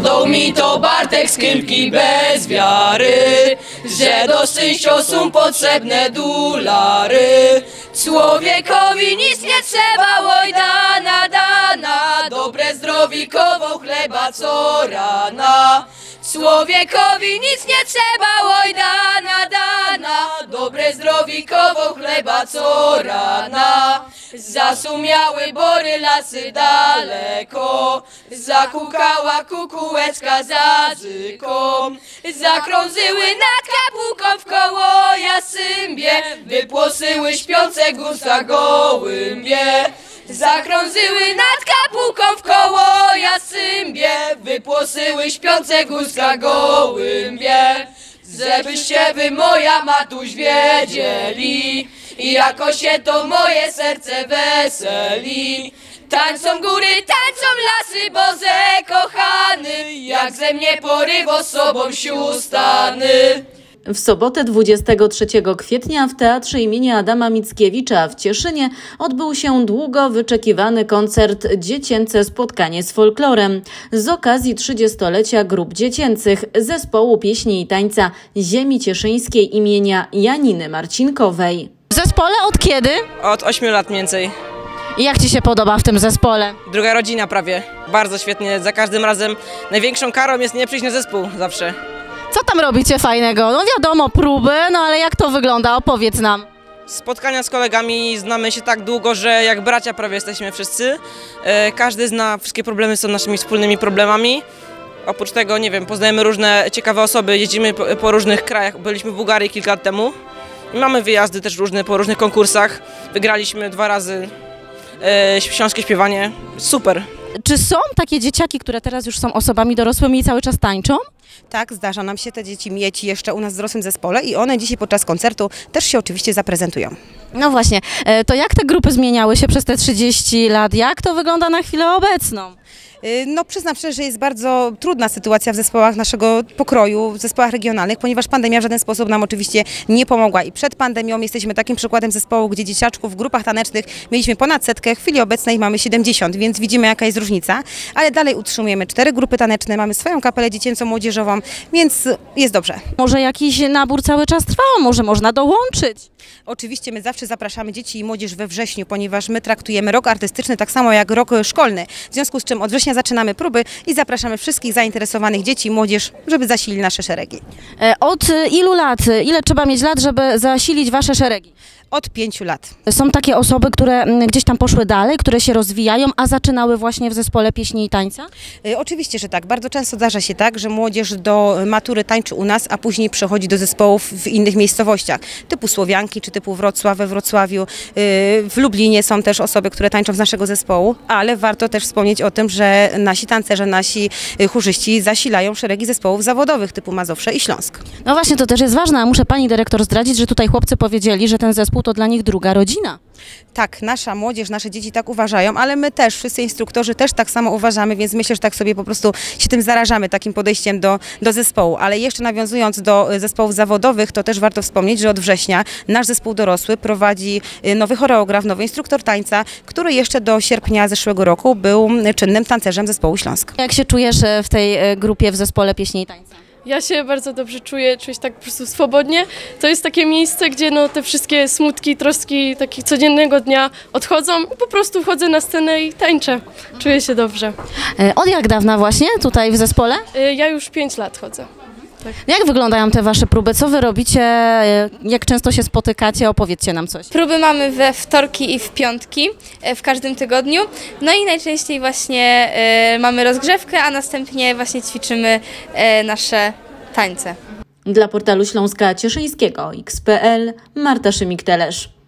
Wodą mi to Bartek z kymki bez wiary, że do szczęścia są potrzebne dolary. Człowiekowi nic nie trzeba, oj dana, dana, dobre zdrowikowo chleba co rana. Człowiekowi nic nie trzeba, oj dana, dana, dobre zdrowikowo chleba co rana. Zasumiały bory lasy daleko, zakukała kukułeczka za zyką, zakrążyły nad kapuką w koło jasymbie, wypłoszyły śpiące gusta gołębie. Zakrążyły nad kapuką w koło jasymbie, wypłoszyły śpiące guska gołębie. Żebyście wy moja matuś wiedzieli, jako się to moje serce weseli. Tańczą góry, tańczą lasy, Boże kochany, jak ze mnie porywo sobą siustany. W sobotę 23 kwietnia w Teatrze imienia Adama Mickiewicza w Cieszynie odbył się długo wyczekiwany koncert Dziecięce Spotkanie z Folklorem z okazji 30-lecia grup dziecięcych zespołu pieśni i tańca Ziemi Cieszyńskiej imienia Janiny Marcinkowej. W zespole od kiedy? Od 8 lat mniej więcej. I jak Ci się podoba w tym zespole? Druga rodzina prawie. Bardzo świetnie. Za każdym razem największą karą jest nie przyjść na zespół zawsze. Co tam robicie fajnego? No wiadomo, próby, no ale jak to wygląda? Opowiedz nam. Spotkania z kolegami znamy się tak długo, że jak bracia prawie jesteśmy wszyscy. E, Każdy zna, wszystkie problemy są naszymi wspólnymi problemami. Oprócz tego, nie wiem, poznajemy różne ciekawe osoby, jeździmy po, po różnych krajach. Byliśmy w Bułgarii kilka lat temu. I mamy wyjazdy też różne po różnych konkursach. Wygraliśmy dwa razy e, książkę śpiewanie. Super. Czy są takie dzieciaki, które teraz już są osobami dorosłymi i cały czas tańczą? Tak, zdarza nam się te dzieci mieć jeszcze u nas w dorosłym zespole i one dzisiaj podczas koncertu też się oczywiście zaprezentują. No właśnie, e, to jak te grupy zmieniały się przez te 30 lat? Jak to wygląda na chwilę obecną? Y, No przyznam szczerze, że jest bardzo trudna sytuacja w zespołach naszego pokroju, w zespołach regionalnych, ponieważ pandemia w żaden sposób nam oczywiście nie pomogła i przed pandemią jesteśmy takim przykładem zespołu, gdzie dzieciaczków w grupach tanecznych mieliśmy ponad setkę, w chwili obecnej mamy 70, więc widzimy jaka jest różnica, ale dalej utrzymujemy cztery grupy taneczne, mamy swoją kapelę dziecięco-młodzieżową, więc jest dobrze. Może jakiś nabór cały czas trwa? Może można dołączyć? Oczywiście my zawsze zapraszamy dzieci i młodzież we wrześniu, ponieważ my traktujemy rok artystyczny tak samo jak rok szkolny. W związku z czym od września zaczynamy próby i zapraszamy wszystkich zainteresowanych dzieci i młodzież, żeby zasilili nasze szeregi. E, Od ilu lat, ile trzeba mieć lat, żeby zasilić Wasze szeregi? Od pięciu lat. Są takie osoby, które mm, gdzieś tam poszły dalej, które się rozwijają, a zaczynały właśnie w zespole pieśni i tańca? Y, Oczywiście, że tak. Bardzo często zdarza się tak, że młodzież do matury tańczy u nas, a później przechodzi do zespołów w innych miejscowościach, typu Słowianki czy typu Wrocław we Wrocławiu. Y, W Lublinie są też osoby, które tańczą z naszego zespołu, ale warto też wspomnieć o tym, że nasi tancerze, nasi y, chórzyści zasilają szeregi zespołów zawodowych typu Mazowsze i Śląsk. No właśnie, to też jest ważne, a muszę pani dyrektor zdradzić, że tutaj chłopcy powiedzieli, że ten zespół to dla nich druga rodzina. Tak, nasza młodzież, nasze dzieci tak uważają, ale my też, wszyscy instruktorzy też tak samo uważamy, więc myślę, że tak sobie po prostu się tym zarażamy, takim podejściem do, do zespołu. Ale jeszcze nawiązując do y, zespołów zawodowych, to też warto wspomnieć, że od września nasz zespół dorosły prowadzi y, nowy choreograf, nowy instruktor tańca, który jeszcze do sierpnia zeszłego roku był czynnym tancerzem zespołu Śląsk. Jak się czujesz e, w tej e, grupie w zespole pieśni i tańca? Ja się bardzo dobrze czuję, czuję się tak po prostu swobodnie. To jest takie miejsce, gdzie no, te wszystkie smutki, troski takich codziennego dnia odchodzą i po prostu wchodzę na scenę i tańczę. Czuję się dobrze. E, Od jak dawna właśnie tutaj w zespole? Y, Ja już 5 lat chodzę. Jak wyglądają te wasze próby? Co wy robicie? Jak często się spotykacie? Opowiedzcie nam coś. Próby mamy we wtorki i w piątki e, w każdym tygodniu. No i najczęściej właśnie e, mamy rozgrzewkę, a następnie właśnie ćwiczymy e, nasze tańce. Dla portalu Śląska Cieszyńskiego XPL Marta Szymik-Telesz.